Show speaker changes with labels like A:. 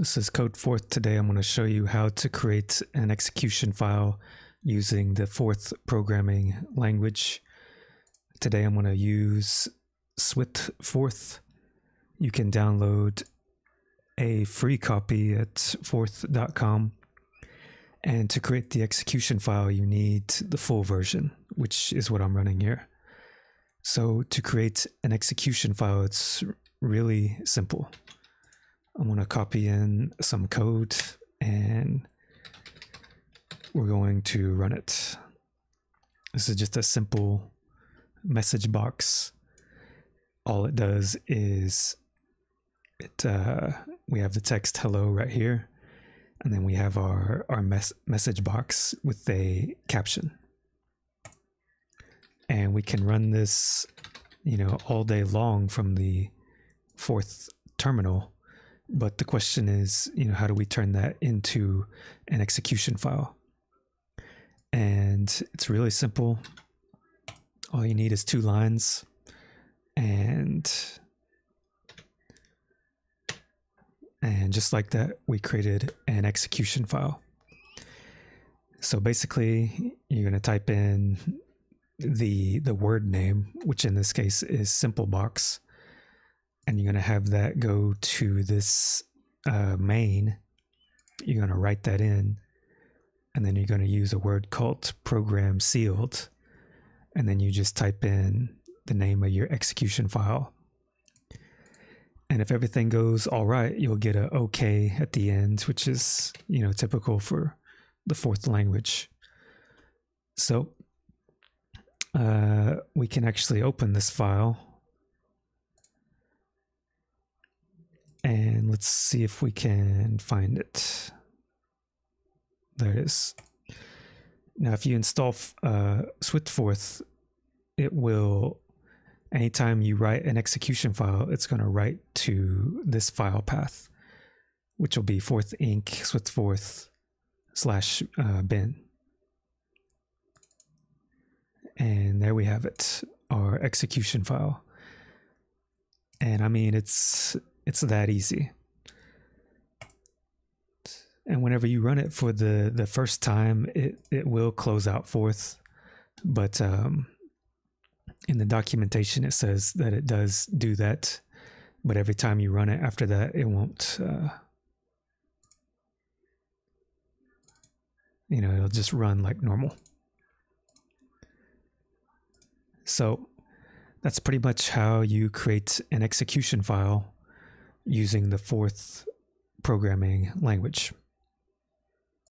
A: This is Code 4th. Today I'm going to show you how to create an execution file using the Forth programming language. Today I'm going to use Swift 4th. You can download a free copy at forth.com. And to create the execution file, you need the full version, which is what I'm running here. So to create an execution file, it's really simple. I'm going to copy in some code and we're going to run it. This is just a simple message box. All it does is it uh, we have the text hello right here, and then we have our our mes message box with a caption. And we can run this, you know, all day long from the Forth terminal but the question is, you know, how do we turn that into an execution file? And it's really simple. All you need is two lines and and just like that, we created an execution file. So basically, you're going to type in the the word name, which in this case is Simplebox and you're going to have that go to this uh, main. You're going to write that in, and then you're going to use a word cult program sealed, and then you just type in the name of your execution file. And if everything goes all right, you'll get a OK at the end, which is you know typical for the Forth language. So uh, we can actually open this file And let's see if we can find it. There it is. Now, if you install uh, SwiftForth, it will, anytime you write an execution file, it's going to write to this file path, which will be Forth Inc. SwiftForth slash uh, bin. And there we have it, our execution file. And I mean, it's it's that easy. And whenever you run it for the the first time, it it will close out Forth, but um, in the documentation it says that it does do that. But every time you run it after that, it won't. Uh, you know, it'll just run like normal. So that's pretty much how you create an execution file using the Forth programming language.